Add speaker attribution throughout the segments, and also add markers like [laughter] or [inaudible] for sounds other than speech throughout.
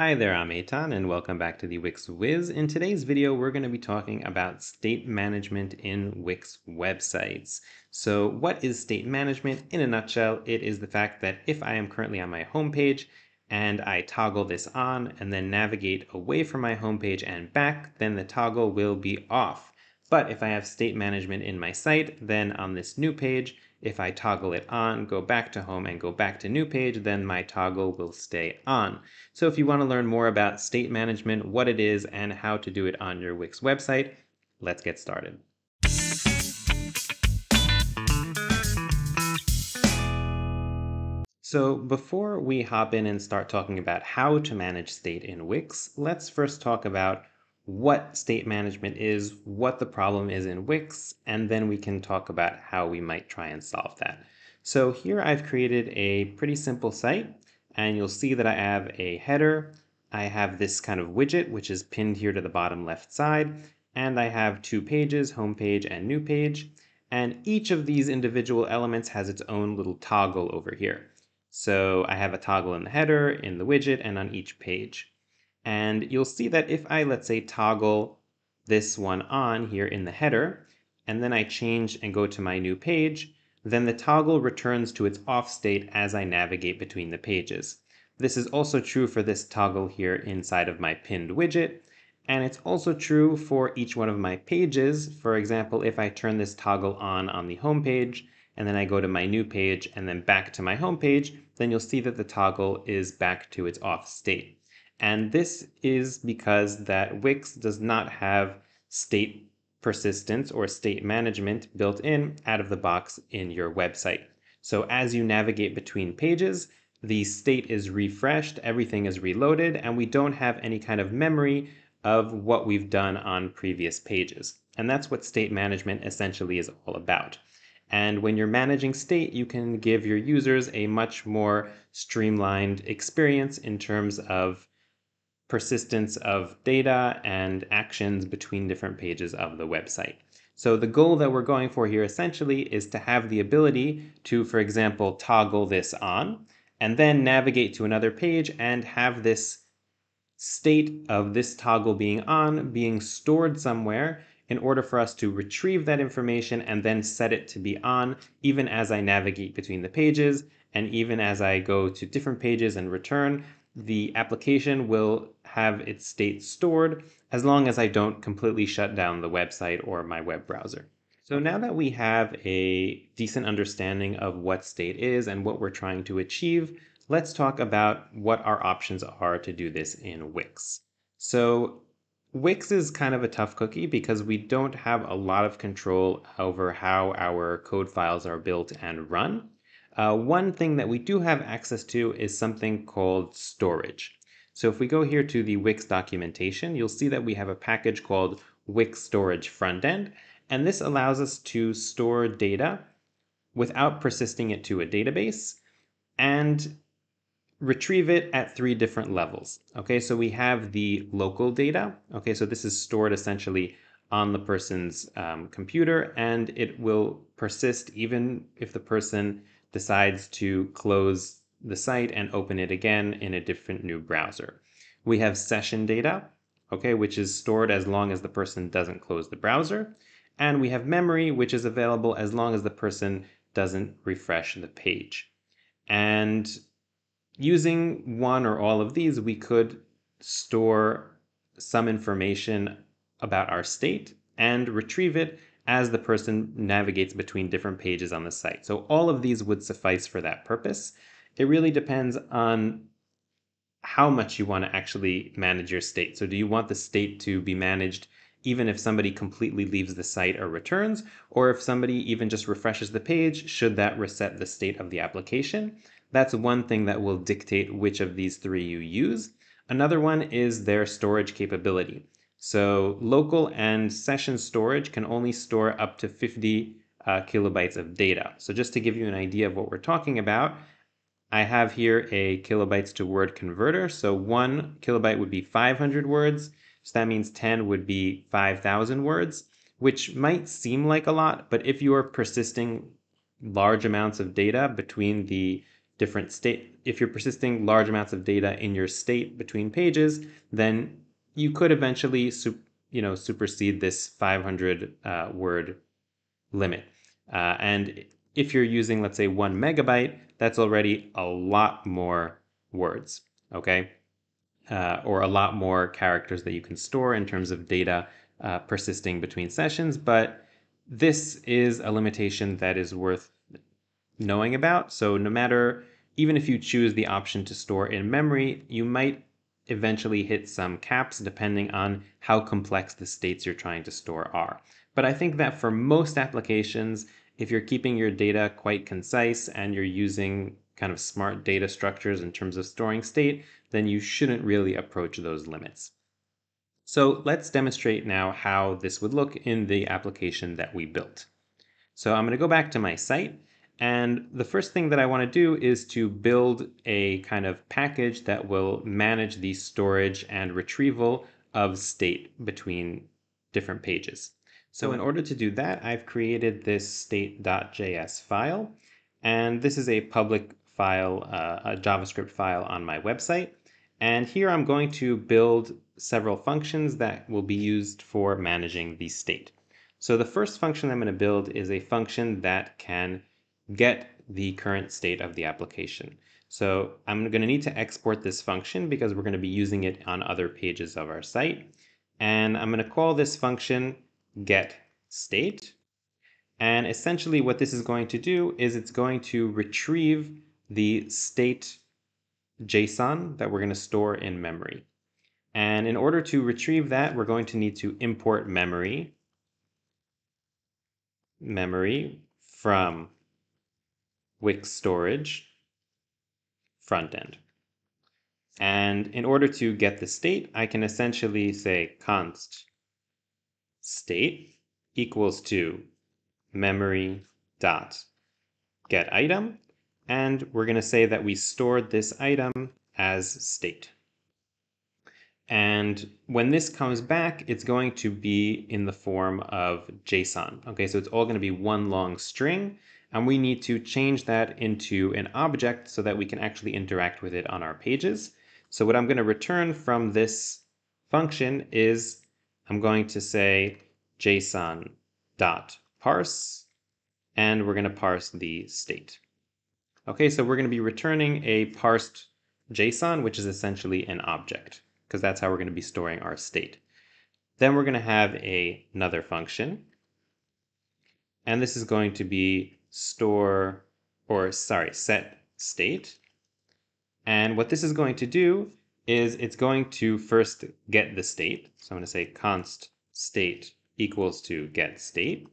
Speaker 1: Hi there, I'm Eitan and welcome back to the Wix Wiz. In today's video, we're going to be talking about state management in Wix websites. So what is state management? In a nutshell, it is the fact that if I am currently on my homepage and I toggle this on and then navigate away from my homepage and back, then the toggle will be off. But if I have state management in my site, then on this new page, if I toggle it on, go back to home and go back to new page, then my toggle will stay on. So if you want to learn more about state management, what it is, and how to do it on your Wix website, let's get started. So before we hop in and start talking about how to manage state in Wix, let's first talk about what state management is, what the problem is in Wix, and then we can talk about how we might try and solve that. So here I've created a pretty simple site, and you'll see that I have a header, I have this kind of widget, which is pinned here to the bottom left side, and I have two pages, home page and new page, and each of these individual elements has its own little toggle over here. So I have a toggle in the header, in the widget, and on each page. And you'll see that if I, let's say, toggle this one on here in the header, and then I change and go to my new page, then the toggle returns to its off state as I navigate between the pages. This is also true for this toggle here inside of my pinned widget, and it's also true for each one of my pages. For example, if I turn this toggle on on the home page, and then I go to my new page and then back to my home page, then you'll see that the toggle is back to its off state. And this is because that Wix does not have state persistence or state management built in out of the box in your website. So as you navigate between pages, the state is refreshed, everything is reloaded, and we don't have any kind of memory of what we've done on previous pages. And that's what state management essentially is all about. And when you're managing state, you can give your users a much more streamlined experience in terms of persistence of data and actions between different pages of the website. So the goal that we're going for here essentially is to have the ability to, for example, toggle this on and then navigate to another page and have this state of this toggle being on being stored somewhere in order for us to retrieve that information and then set it to be on even as I navigate between the pages and even as I go to different pages and return the application will have its state stored as long as I don't completely shut down the website or my web browser. So now that we have a decent understanding of what state is and what we're trying to achieve, let's talk about what our options are to do this in Wix. So Wix is kind of a tough cookie because we don't have a lot of control over how our code files are built and run. Uh, one thing that we do have access to is something called storage. So if we go here to the Wix documentation, you'll see that we have a package called Wix Storage Frontend, and this allows us to store data without persisting it to a database and retrieve it at three different levels. Okay, so we have the local data. Okay, so this is stored essentially on the person's um, computer and it will persist even if the person decides to close the site and open it again in a different new browser. We have session data, okay, which is stored as long as the person doesn't close the browser. And we have memory, which is available as long as the person doesn't refresh the page. And using one or all of these, we could store some information about our state and retrieve it as the person navigates between different pages on the site. So all of these would suffice for that purpose. It really depends on how much you want to actually manage your state. So do you want the state to be managed even if somebody completely leaves the site or returns, or if somebody even just refreshes the page, should that reset the state of the application? That's one thing that will dictate which of these three you use. Another one is their storage capability. So local and session storage can only store up to 50 uh, kilobytes of data. So just to give you an idea of what we're talking about, I have here a kilobytes to word converter. So one kilobyte would be 500 words. So that means 10 would be 5,000 words, which might seem like a lot, but if you are persisting large amounts of data between the different state, if you're persisting large amounts of data in your state between pages, then you could eventually, you know, supersede this 500 uh, word limit. Uh, and if you're using, let's say, one megabyte, that's already a lot more words, okay? Uh, or a lot more characters that you can store in terms of data uh, persisting between sessions, but this is a limitation that is worth knowing about. So no matter, even if you choose the option to store in memory, you might eventually hit some caps depending on how complex the states you're trying to store are. But I think that for most applications, if you're keeping your data quite concise and you're using kind of smart data structures in terms of storing state, then you shouldn't really approach those limits. So let's demonstrate now how this would look in the application that we built. So I'm going to go back to my site and the first thing that I want to do is to build a kind of package that will manage the storage and retrieval of state between different pages. So in order to do that, I've created this state.js file, and this is a public file, uh, a JavaScript file on my website. And here I'm going to build several functions that will be used for managing the state. So the first function I'm going to build is a function that can get the current state of the application. So I'm going to need to export this function because we're going to be using it on other pages of our site. And I'm going to call this function get state. And essentially what this is going to do is it's going to retrieve the state JSON that we're going to store in memory. And in order to retrieve that, we're going to need to import memory, memory from Wix storage front end. And in order to get the state, I can essentially say const state equals to memory dot get item. And we're going to say that we stored this item as state. And when this comes back, it's going to be in the form of JSON. Okay, so it's all going to be one long string, and we need to change that into an object so that we can actually interact with it on our pages. So what I'm going to return from this function is I'm going to say JSON dot parse, and we're going to parse the state. Okay, so we're going to be returning a parsed JSON, which is essentially an object, because that's how we're going to be storing our state. Then we're going to have a, another function, and this is going to be store, or sorry, set state. And what this is going to do is it's going to first get the state. So I'm going to say const state equals to get state.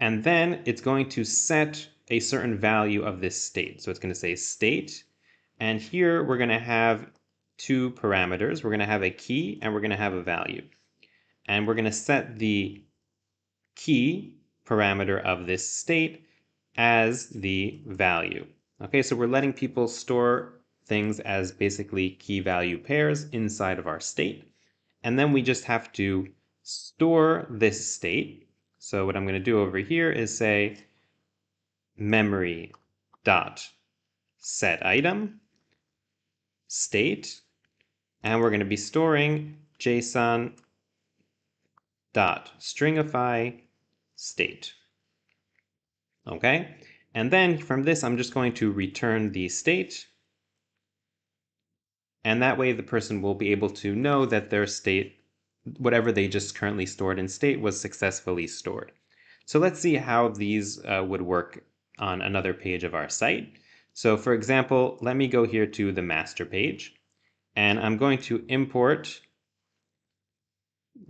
Speaker 1: And then it's going to set a certain value of this state. So it's going to say state. And here we're going to have two parameters. We're going to have a key and we're going to have a value. And we're going to set the key parameter of this state as the value. Okay, so we're letting people store things as basically key value pairs inside of our state. And then we just have to store this state. So what I'm going to do over here is say memory dot set item state, and we're going to be storing JSON dot stringify state. Okay, and then from this, I'm just going to return the state and that way the person will be able to know that their state, whatever they just currently stored in state was successfully stored. So let's see how these uh, would work on another page of our site. So for example, let me go here to the master page and I'm going to import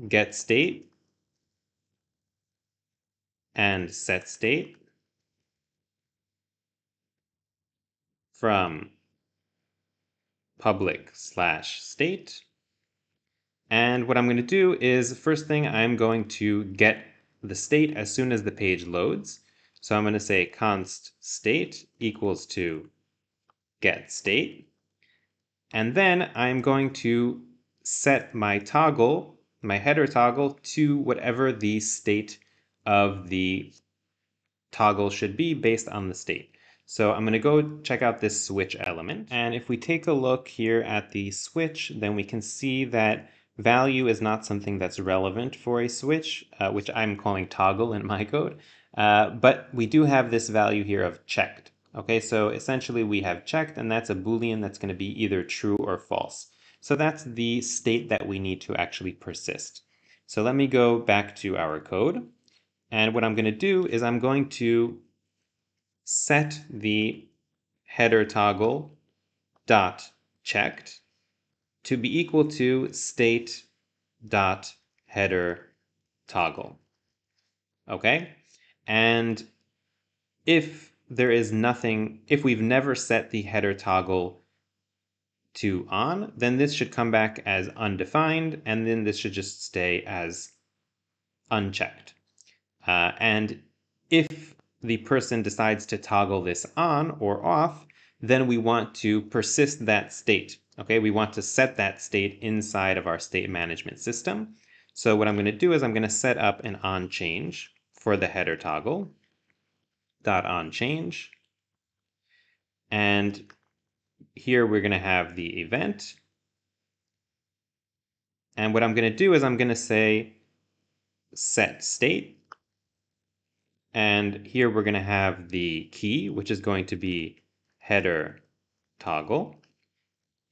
Speaker 1: get state and set state from public slash state. And what I'm going to do is, first thing, I'm going to get the state as soon as the page loads. So I'm going to say const state equals to get state. And then I'm going to set my toggle, my header toggle, to whatever the state of the toggle should be based on the state. So I'm going to go check out this switch element. And if we take a look here at the switch, then we can see that value is not something that's relevant for a switch, uh, which I'm calling toggle in my [laughs] code. Uh, but we do have this value here of checked. Okay, so essentially we have checked, and that's a Boolean that's going to be either true or false. So that's the state that we need to actually persist. So let me go back to our code. And what I'm going to do is I'm going to set the header toggle dot checked to be equal to state dot header toggle. Okay? And if there is nothing, if we've never set the header toggle to on, then this should come back as undefined, and then this should just stay as unchecked. Uh, and if the person decides to toggle this on or off, then we want to persist that state. Okay, we want to set that state inside of our state management system. So what I'm going to do is I'm going to set up an on change for the header toggle dot on change. And here we're going to have the event. And what I'm going to do is I'm going to say set state and here we're going to have the key, which is going to be header toggle.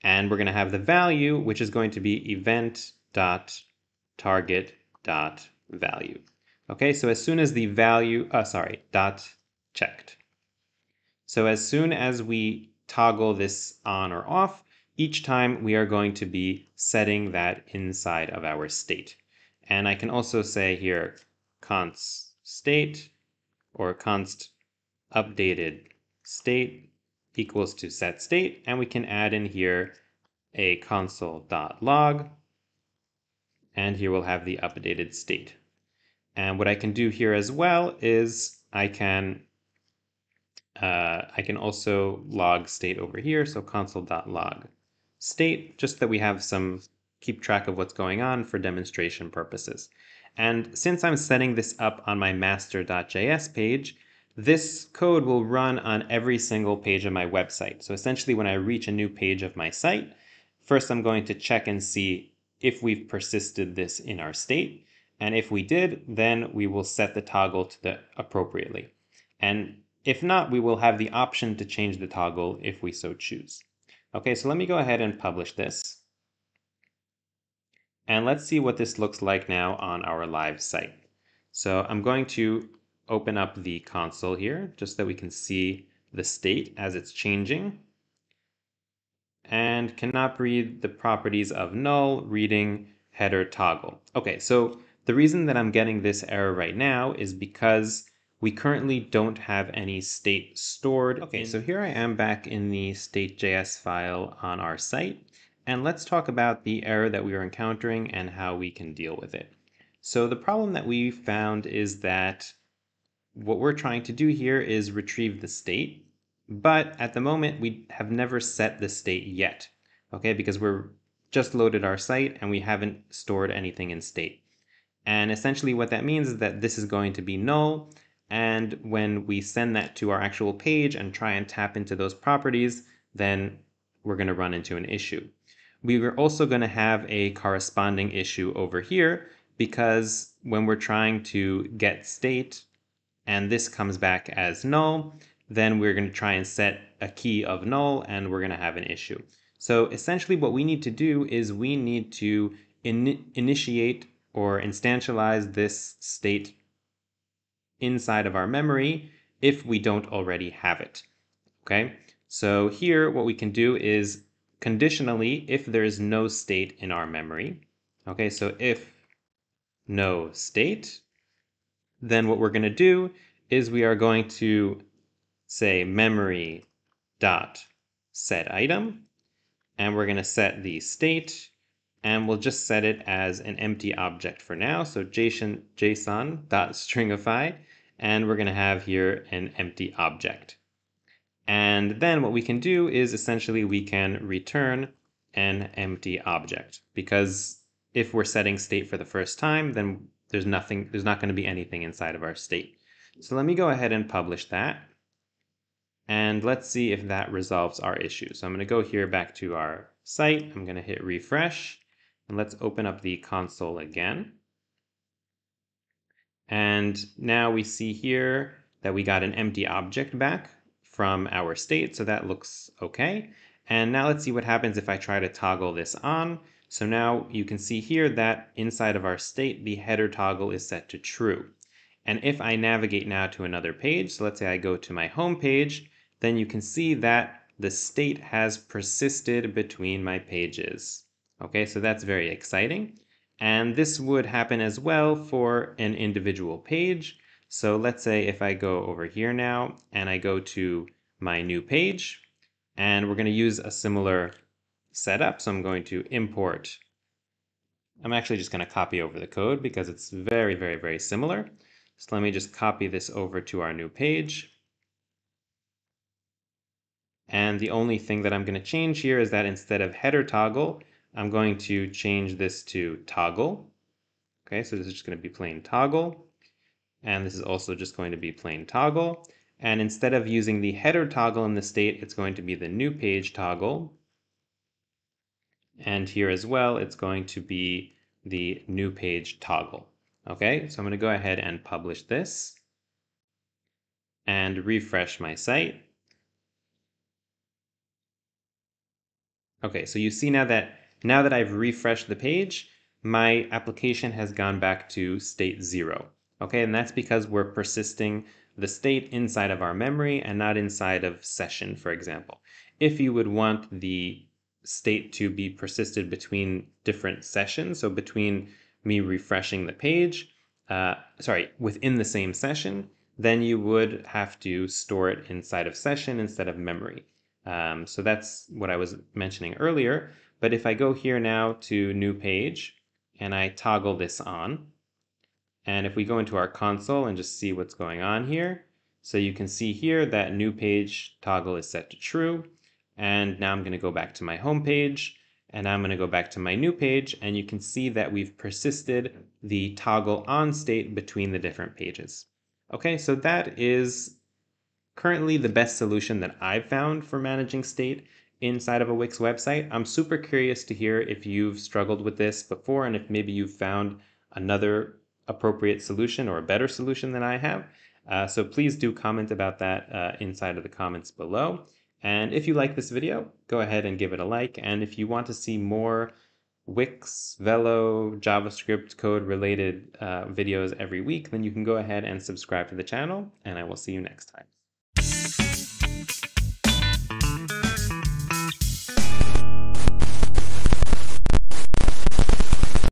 Speaker 1: And we're going to have the value, which is going to be event dot target dot value. Okay, so as soon as the value, uh, sorry, dot checked. So as soon as we toggle this on or off, each time we are going to be setting that inside of our state. And I can also say here const state or const updated state equals to set state, and we can add in here a console.log, and here we'll have the updated state. And what I can do here as well is I can uh, I can also log state over here, so console.log state, just that we have some keep track of what's going on for demonstration purposes. And since I'm setting this up on my master.js page, this code will run on every single page of my website. So essentially when I reach a new page of my site, first I'm going to check and see if we've persisted this in our state. And if we did, then we will set the toggle to the appropriately. And if not, we will have the option to change the toggle if we so choose. Okay, so let me go ahead and publish this. And let's see what this looks like now on our live site. So I'm going to open up the console here just so we can see the state as it's changing. And cannot read the properties of null, reading, header, toggle. Okay, so the reason that I'm getting this error right now is because we currently don't have any state stored. Okay, mm-hmm. so here I am back in the state.js file on our site. And let's talk about the error that we are encountering and how we can deal with it. So the problem that we found is that what we're trying to do here is retrieve the state, but at the moment we have never set the state yet, okay, because we're just loaded our site and we haven't stored anything in state. And essentially what that means is that this is going to be null, and when we send that to our actual page and try and tap into those properties, then we're going to run into an issue we are also going to have a corresponding issue over here because when we're trying to get state and this comes back as null, then we're going to try and set a key of null and we're going to have an issue. So essentially what we need to do is we need to in initiate or instantialize this state inside of our memory if we don't already have it. Okay, so here what we can do is conditionally if there is no state in our memory. Okay, so if no state, then what we're going to do is we are going to say memory dot set item, and we're going to set the state, and we'll just set it as an empty object for now. So JSON, JSON dot stringify, and we're going to have here an empty object. And then what we can do is essentially we can return an empty object because if we're setting state for the first time, then there's nothing, there's not going to be anything inside of our state. So let me go ahead and publish that. And let's see if that resolves our issue. So I'm going to go here back to our site. I'm going to hit refresh. And let's open up the console again. And now we see here that we got an empty object back from our state. So that looks okay. And now let's see what happens if I try to toggle this on. So now you can see here that inside of our state, the header toggle is set to true. And if I navigate now to another page, so let's say I go to my home page, then you can see that the state has persisted between my pages. Okay, so that's very exciting. And this would happen as well for an individual page. So let's say if I go over here now and I go to my new page, and we're going to use a similar setup. So I'm going to import. I'm actually just going to copy over the code because it's very, very, very similar. So let me just copy this over to our new page. And the only thing that I'm going to change here is that instead of header toggle, I'm going to change this to toggle. Okay, so this is just going to be plain toggle. And this is also just going to be plain toggle. And instead of using the header toggle in the state, it's going to be the new page toggle. And here as well, it's going to be the new page toggle. Okay, so I'm going to go ahead and publish this and refresh my site. Okay, so you see now that now that I've refreshed the page, my application has gone back to state zero. Okay, and that's because we're persisting the state inside of our memory and not inside of session, for example. If you would want the state to be persisted between different sessions, so between me refreshing the page, uh, sorry, within the same session, then you would have to store it inside of session instead of memory. Um, so that's what I was mentioning earlier. But if I go here now to new page and I toggle this on, and if we go into our console and just see what's going on here, so you can see here that new page toggle is set to true. And now I'm going to go back to my home page and I'm going to go back to my new page and you can see that we've persisted the toggle on state between the different pages. Okay, so that is currently the best solution that I've found for managing state inside of a Wix website. I'm super curious to hear if you've struggled with this before and if maybe you've found another appropriate solution or a better solution than I have. Uh, so please do comment about that uh, inside of the comments below. And if you like this video, go ahead and give it a like. And if you want to see more Wix, Velo, JavaScript code related uh, videos every week, then you can go ahead and subscribe to the channel, and I will see you next time.